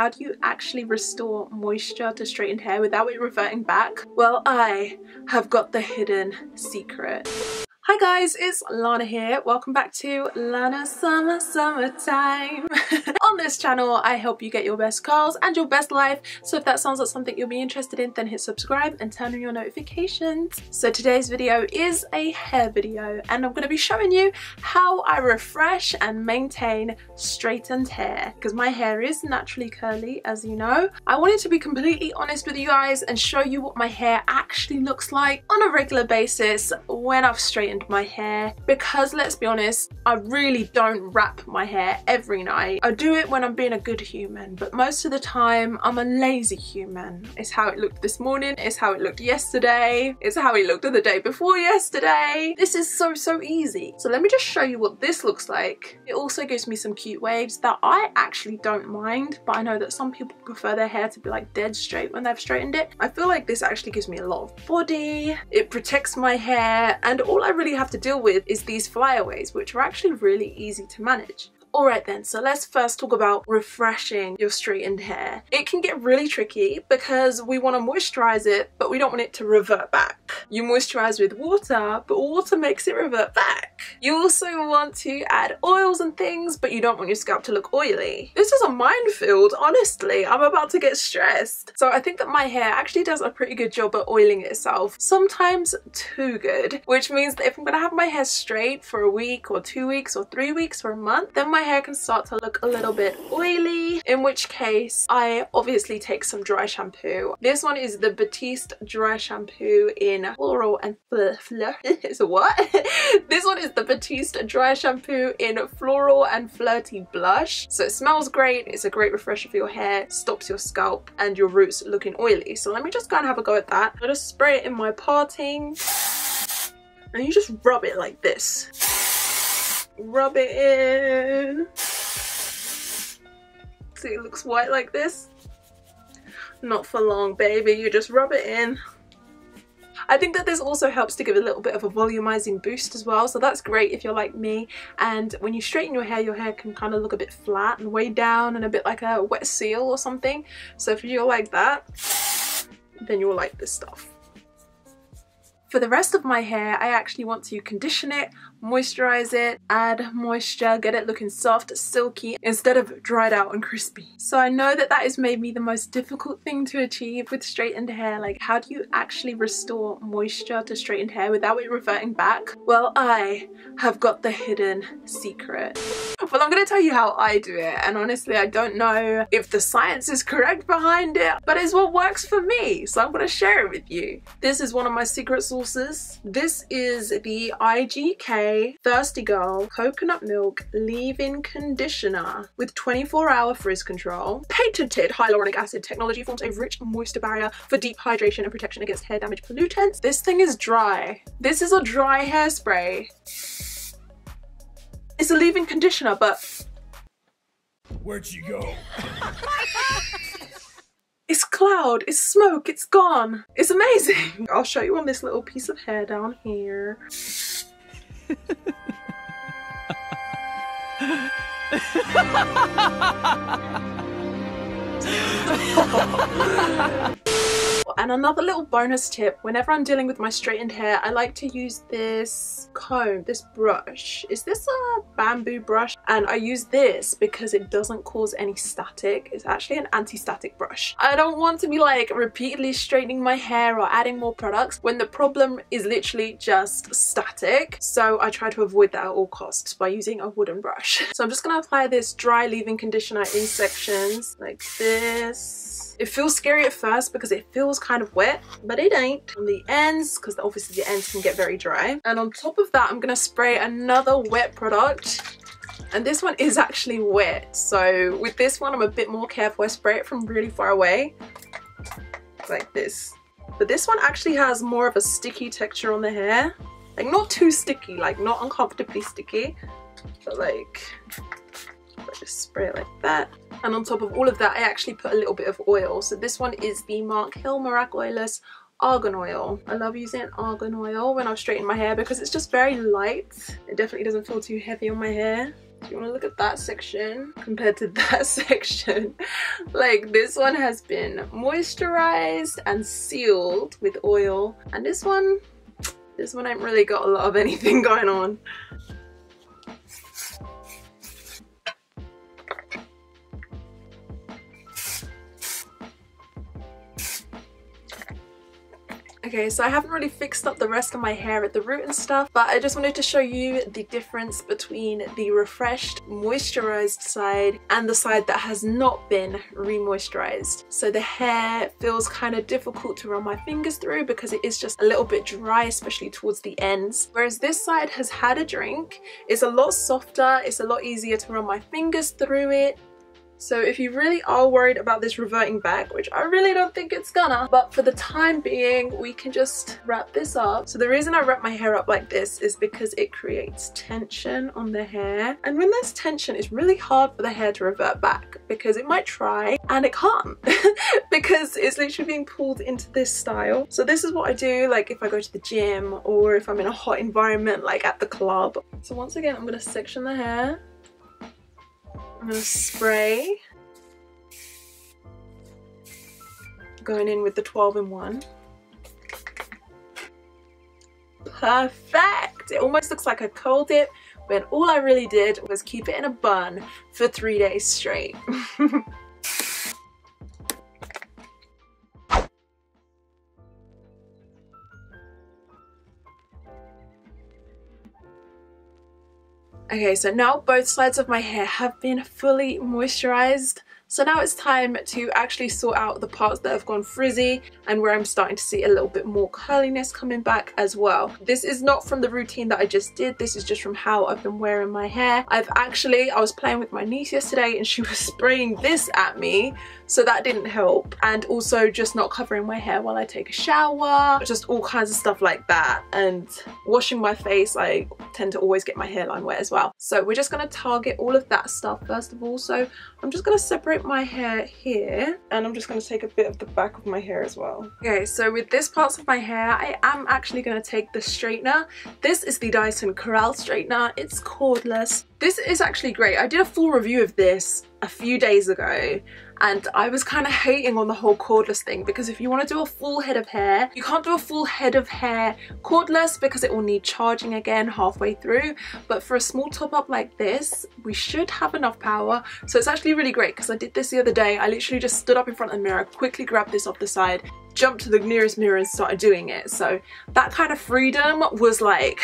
how do you actually restore moisture to straightened hair without it reverting back? Well, I have got the hidden secret. Hi guys, it's Lana here. Welcome back to Lana Summer Summertime. On this channel, I help you get your best curls and your best life. So if that sounds like something you'll be interested in, then hit subscribe and turn on your notifications. So today's video is a hair video and I'm going to be showing you how I refresh and maintain straightened hair because my hair is naturally curly as you know. I wanted to be completely honest with you guys and show you what my hair actually looks like on a regular basis when I've straightened my hair because let's be honest I really don't wrap my hair every night. I do it when I'm being a good human but most of the time I'm a lazy human. It's how it looked this morning, it's how it looked yesterday, it's how it looked the day before yesterday. This is so so easy. So let me just show you what this looks like. It also gives me some cute waves that I actually don't mind but I know that some people prefer their hair to be like dead straight when they've straightened it. I feel like this actually gives me a lot of body, it protects my hair and all I really have to deal with is these flyaways, which are actually really easy to manage. Alright then, so let's first talk about refreshing your straightened hair. It can get really tricky because we want to moisturize it, but we don't want it to revert back. You moisturize with water, but water makes it revert back. You also want to add oils and things, but you don't want your scalp to look oily. This is a minefield, honestly. I'm about to get stressed. So I think that my hair actually does a pretty good job at oiling itself, sometimes too good, which means that if I'm gonna have my hair straight for a week or two weeks or three weeks or a month, then my hair can start to look a little bit oily, in which case I obviously take some dry shampoo. This one is the Batiste dry shampoo in floral and fleur. It's a what? this one is the Batiste dry shampoo in floral and flirty blush. So it smells great, it's a great refresher for your hair, stops your scalp and your roots looking oily. So let me just go and have a go at that. I just spray it in my parting and you just rub it like this rub it in. See, it looks white like this. Not for long, baby. You just rub it in. I think that this also helps to give a little bit of a volumizing boost as well so that's great if you're like me. And when you straighten your hair your hair can kind of look a bit flat and way down and a bit like a wet seal or something. So if you're like that then you'll like this stuff. For the rest of my hair, I actually want to condition it, moisturize it, add moisture, get it looking soft, silky, instead of dried out and crispy. So I know that that is me the most difficult thing to achieve with straightened hair. Like how do you actually restore moisture to straightened hair without it reverting back? Well, I have got the hidden secret. Well, I'm going to tell you how I do it. And honestly, I don't know if the science is correct behind it, but it's what works for me. So I'm going to share it with you. This is one of my secret sources. This is the IGK Thirsty Girl Coconut Milk Leave-In Conditioner with 24-hour frizz control. Patented hyaluronic acid technology forms a rich moisture barrier for deep hydration and protection against hair damage pollutants. This thing is dry. This is a dry hairspray. It's a leave-in conditioner, but... Where'd she go? it's cloud, it's smoke, it's gone. It's amazing. I'll show you on this little piece of hair down here. Ha ha ha ha ha ha! And another little bonus tip, whenever I'm dealing with my straightened hair, I like to use this comb, this brush. Is this a bamboo brush? And I use this because it doesn't cause any static. It's actually an anti-static brush. I don't want to be like repeatedly straightening my hair or adding more products when the problem is literally just static. So I try to avoid that at all costs by using a wooden brush. So I'm just to apply this dry leave-in conditioner in sections like this it feels scary at first because it feels kind of wet, but it ain't. On the ends, because obviously the ends can get very dry. And on top of that, I'm to spray another wet product. And this one is actually wet. So with this one I'm a bit more careful. I spray it from really far away like this. But this one actually has more of a sticky texture on the hair. Like not too sticky like not uncomfortably sticky but like I just spray it like that. And on top of all of that, I actually put a little bit of oil. So this one is the Mark Hill Miraculous argan oil. I love using argan oil when I'm straightening my hair because it's just very light. It definitely doesn't feel too heavy on my hair. If you want to look at that section compared to that section like this one has been moisturized and sealed with oil and this one this one ain't really got a lot of anything going on Okay, so I haven't really fixed up the rest of my hair at the root and stuff, but I just wanted to show you the difference between the refreshed, moisturized side and the side that has not been re-moisturized. So the hair feels kind of difficult to run my fingers through because it is just a little bit dry, especially towards the ends. Whereas this side has had a drink, it's a lot softer, it's a lot easier to run my fingers through it, so if you really are worried about this reverting back, which I really don't think it's gonna, but for the time being, we can just wrap this up. So the reason I wrap my hair up like this is because it creates tension on the hair. And when there's tension, it's really hard for the hair to revert back because it might try and it can't because it's literally being pulled into this style. So this is what I do like if I go to the gym or if I'm in a hot environment like at the club. So once again, I'm gonna section the hair I'm spray. Going in with the 12 in 1. Perfect! It almost looks like a cold dip when all I really did was keep it in a bun for three days straight. Okay, so now both sides of my hair have been fully moisturized. So now it's time to actually sort out the parts that have gone frizzy and where I'm starting to see a little bit more curliness coming back as well. This is not from the routine that I just did, this is just from how I've been wearing my hair. I've actually, I was playing with my niece yesterday and she was spraying this at me so that didn't help. And also just not covering my hair while I take a shower just all kinds of stuff like that. And washing my face I tend to always get my hairline wet as well. So we're just going to target all of that stuff first of all. So I'm just going to separate my hair here and I'm just going to take a bit of the back of my hair as well. Okay so with this parts of my hair I am actually going to take the straightener. This is the Dyson Corrale straightener. It's cordless. This is actually great. I did a full review of this a few days ago and I was kind of hating on the whole cordless thing because if you want to do a full head of hair you can't do a full head of hair cordless because it will need charging again halfway through. But for a small top up like this we should have enough power. So it's actually really great because I did this the other day. I literally just stood up in front of the mirror quickly grabbed this off the side jumped to the nearest mirror and started doing it. So that kind of freedom was like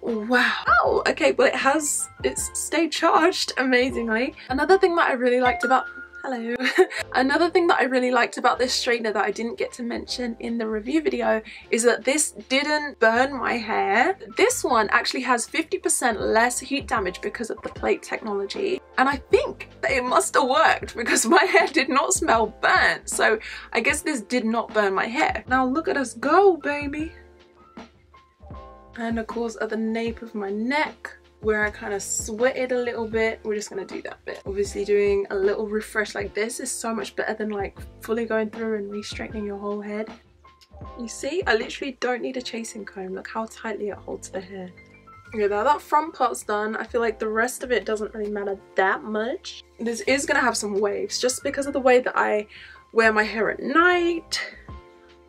wow. Oh okay well it has it's stayed charged amazingly. Another thing that I really liked about hello. Another thing that I really liked about this straightener that I didn't get to mention in the review video is that this didn't burn my hair. This one actually has 50% less heat damage because of the plate technology. And I think that it must have worked because my hair did not smell burnt. So I guess this did not burn my hair. Now look at us go, baby. And of course at the nape of my neck, where I kind of sweated a little bit. We're just going to do that bit. Obviously doing a little refresh like this is so much better than like fully going through and re-straightening your whole head. You see, I literally don't need a chasing comb. Look how tightly it holds the hair. Okay, now that front part's done, I feel like the rest of it doesn't really matter that much. This is going to have some waves just because of the way that I wear my hair at night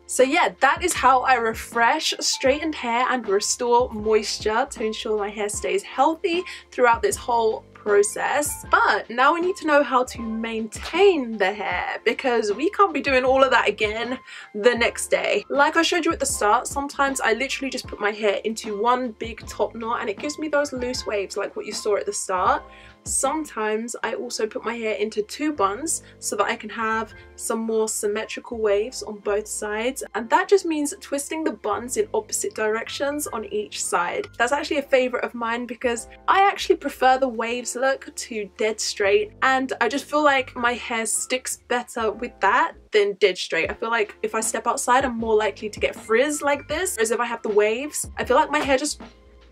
so yeah, that is how I refresh, straighten hair and restore moisture to ensure my hair stays healthy throughout this whole process. But now we need to know how to maintain the hair because we can't be doing all of that again the next day. Like I showed you at the start, sometimes I literally just put my hair into one big top knot and it gives me those loose waves like what you saw at the start. Sometimes I also put my hair into two buns so that I can have some more symmetrical waves on both sides and that just means twisting the buns in opposite directions on each side. That's actually a favourite of mine because I actually prefer the waves look to dead straight and I just feel like my hair sticks better with that than dead straight. I feel like if I step outside I'm more likely to get frizz like this whereas if I have the waves I feel like my hair just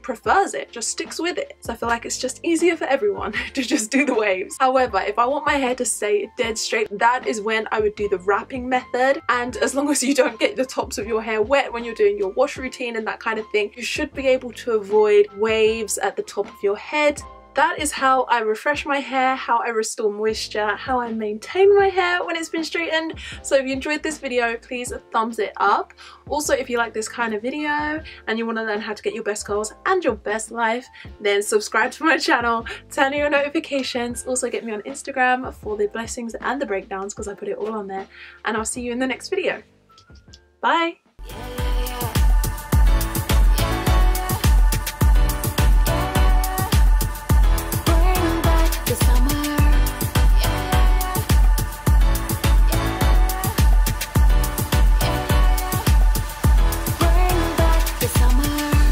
prefers it, just sticks with it. So I feel like it's just easier for everyone to just do the waves. However, if I want my hair to stay dead straight, that is when I would do the wrapping method. And as long as you don't get the tops of your hair wet when you're doing your wash routine and that kind of thing, you should be able to avoid waves at the top of your head that is how I refresh my hair, how I restore moisture, how I maintain my hair when it's been straightened. So if you enjoyed this video, please thumbs it up. Also, if you like this kind of video and you want to learn how to get your best goals and your best life, then subscribe to my channel, turn on your notifications, also get me on Instagram for the blessings and the breakdowns because I put it all on there. And I'll see you in the next video. Bye!